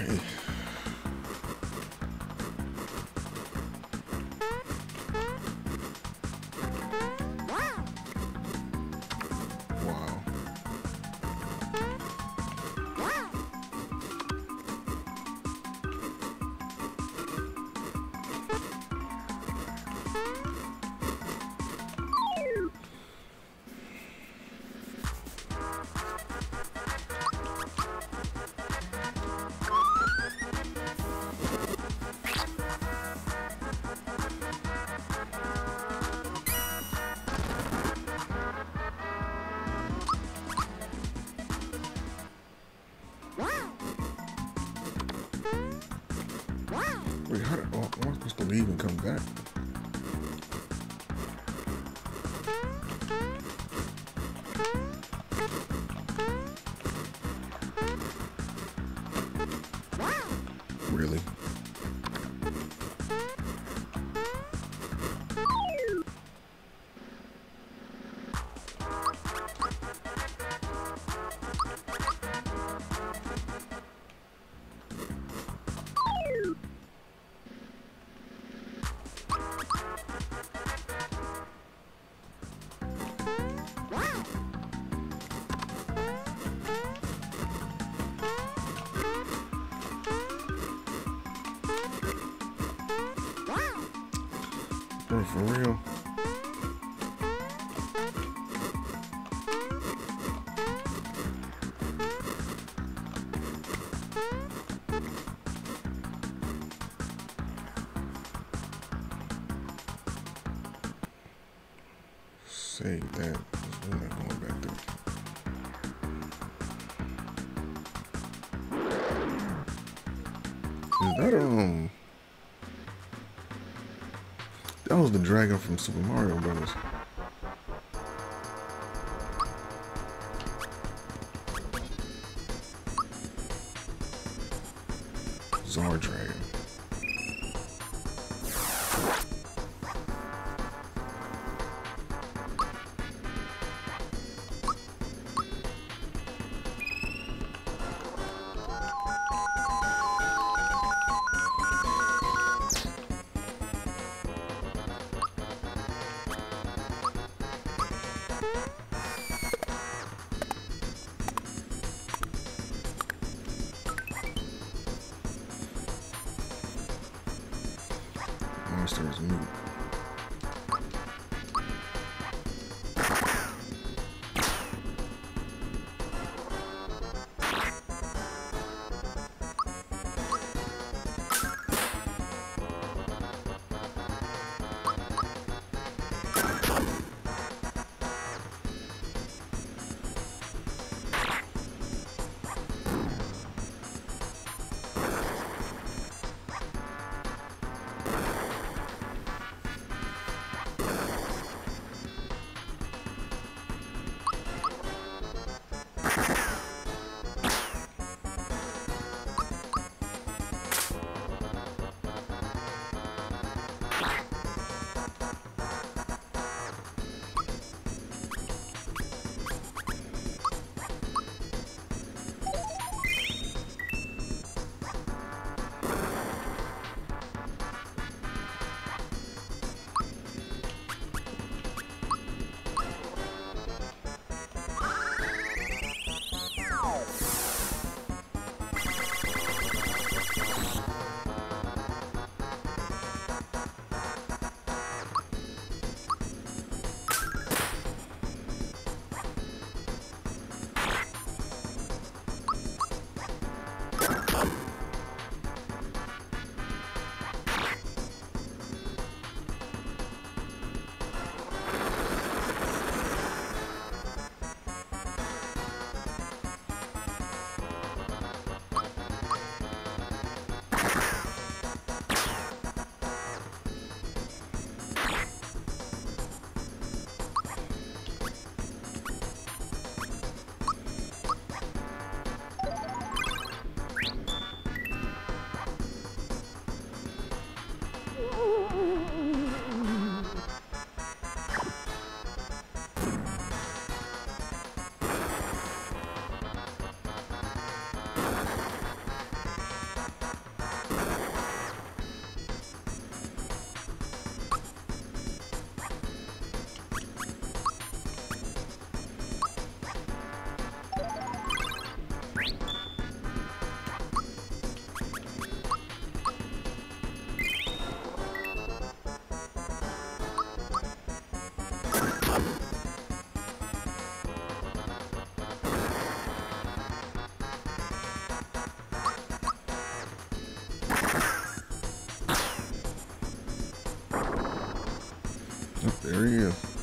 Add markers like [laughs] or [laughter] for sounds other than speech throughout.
Okay. Wait, how did, oh, am I supposed to leave and come back? Bro, for real? Dragon from Super Mario Brothers. There he is.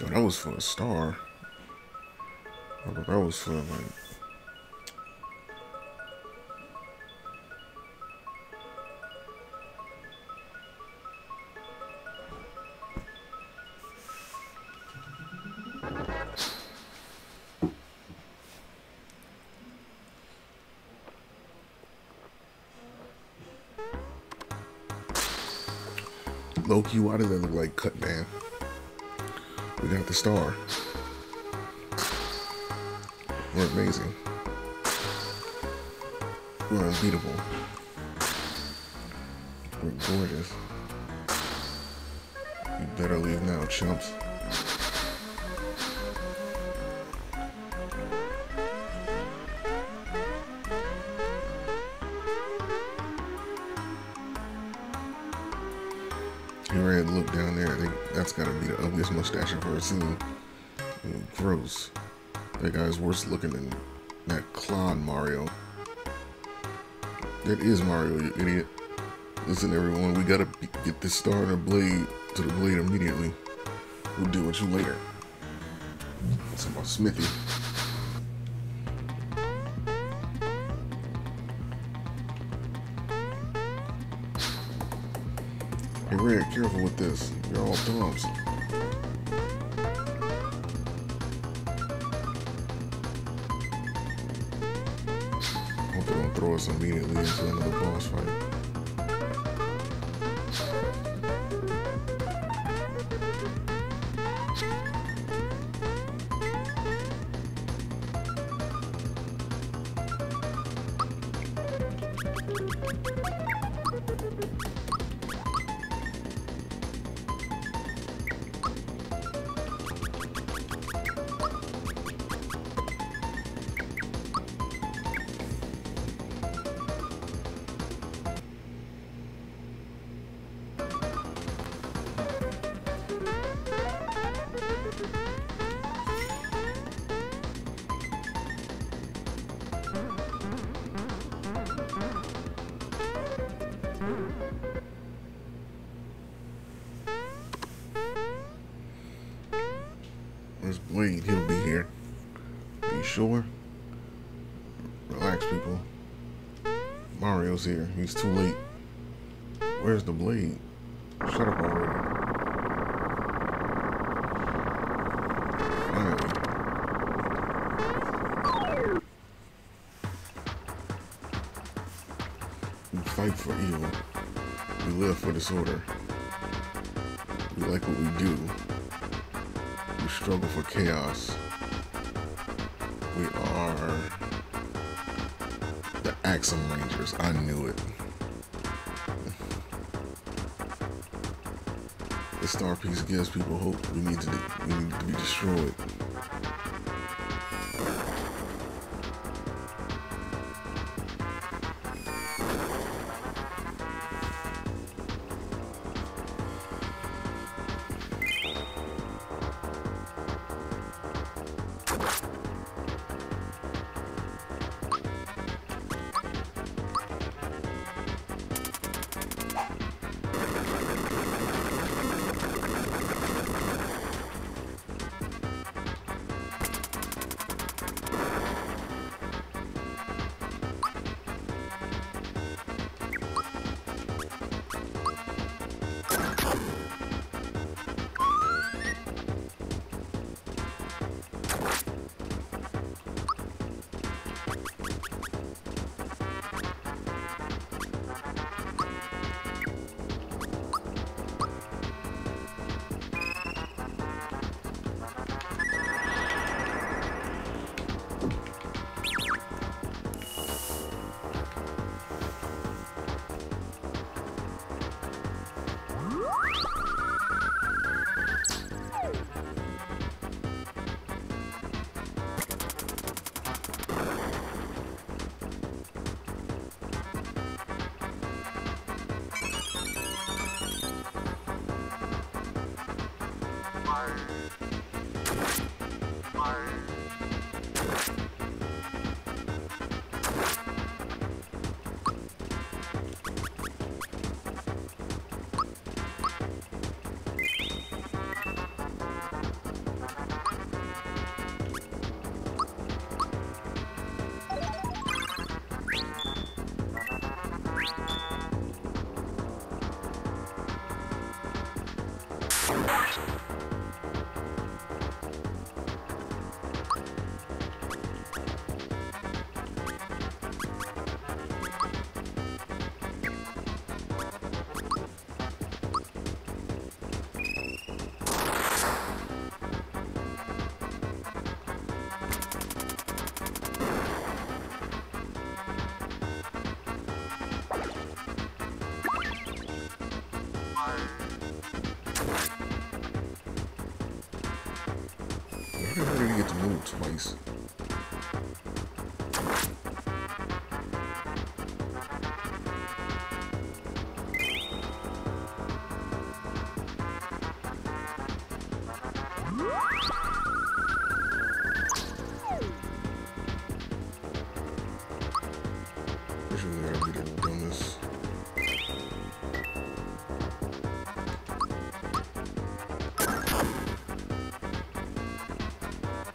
Yo, that was for a star. I thought that was for like. Loki, why does that look like cut man? Got the star. We're amazing. We're unbeatable. We're gorgeous. You better leave now, chumps. Gross. That guy's worse looking than that clown Mario. That is Mario, you idiot. Listen, everyone, we gotta get this star and a blade to the blade immediately. We'll deal with you later. It's about Smithy. Hey, Red, careful with this. You're all thumbs. Immediately into another boss fight. Blade? He'll be here. You sure? Relax, people. Mario's here. He's too late. Where's the blade? Shut up already. We fight for evil. We live for disorder. We like what we do. Struggle for chaos. We are the Axem Rangers. I knew it. The star piece gives people hope. We need to we need to be destroyed.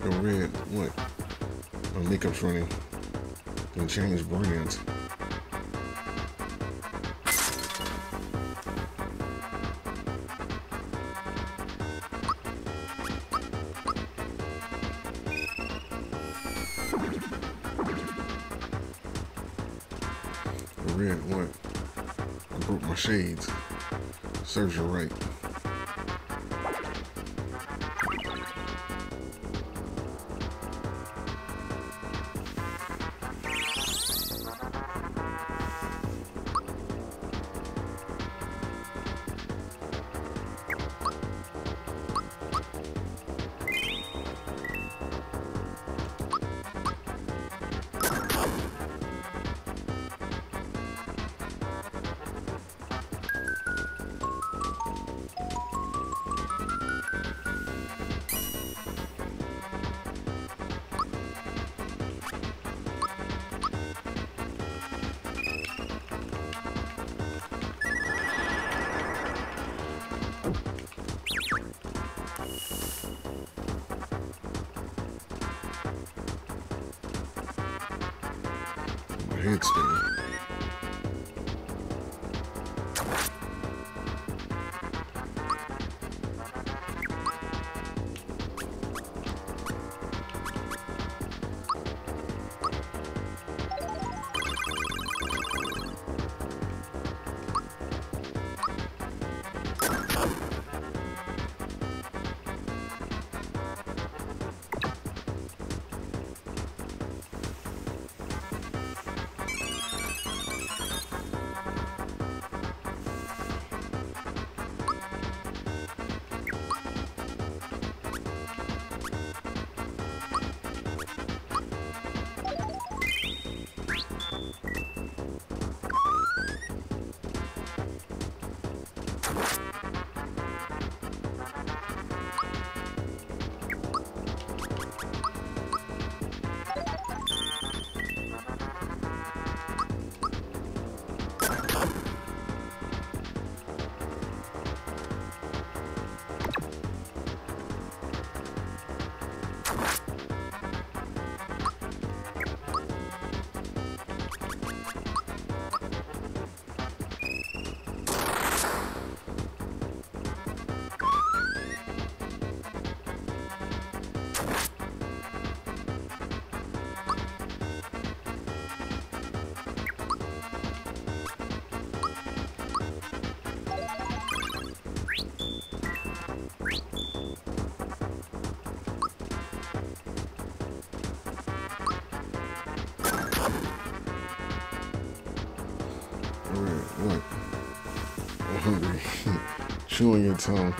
Red, what? My makeup's running. And change brands. Red, what? I broke my shades. Serves you right. Hungry. [laughs] Chewing your tongue.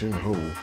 This formation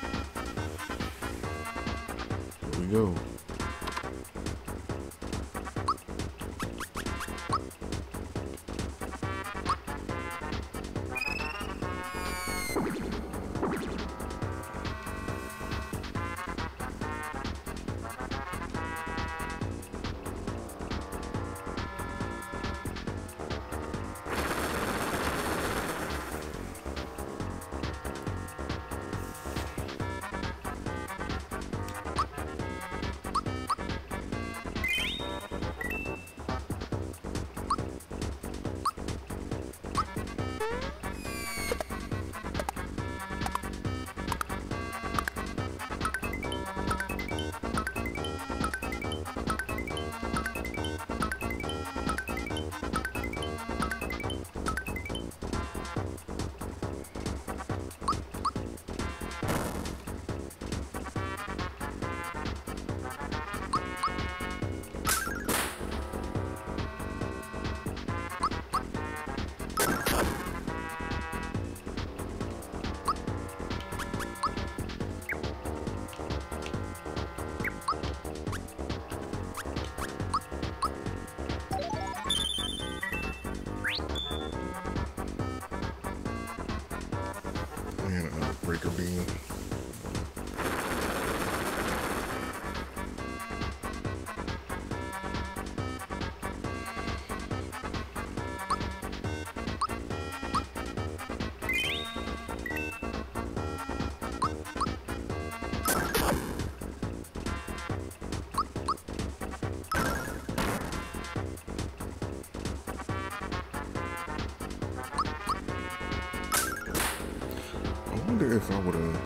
if I would have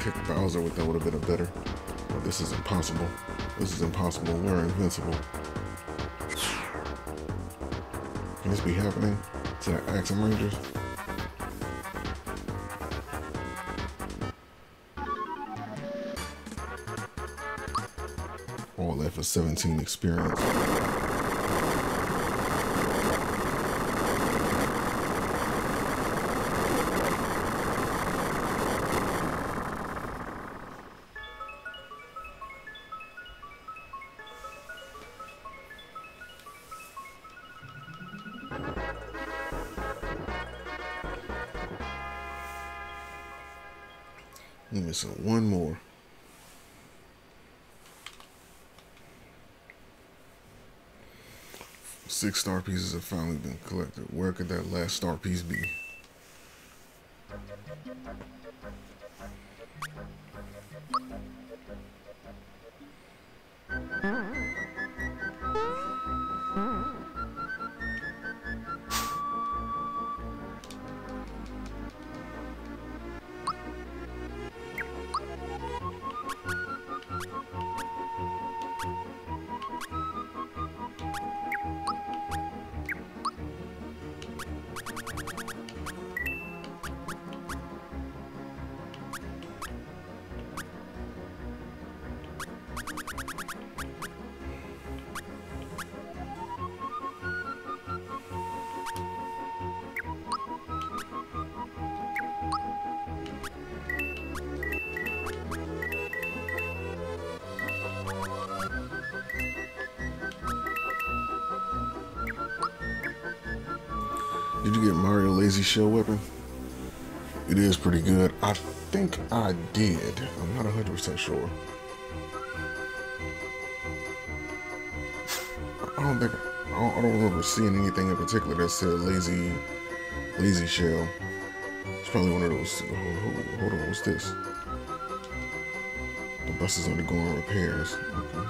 kicked Bowser with that would have been a better. But this is impossible. This is impossible. We're invincible. Can this be happening to the Axem Rangers? All that for 17 experience. We missing one more. Six star pieces have finally been collected. Where could that last star piece be? Shell Weapon? It is pretty good. I think I did. I'm not 100% sure. I don't think, I don't, I don't remember seeing anything in particular that said Lazy, Lazy Shell. It's probably one of those, oh, hold, hold on, what's this? The bus is undergoing repairs. Okay.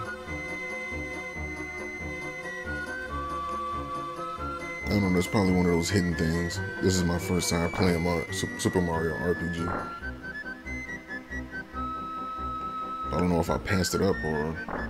I don't know, that's probably one of those hidden things. This is my first time playing Mario, Super Mario RPG. I don't know if I passed it up or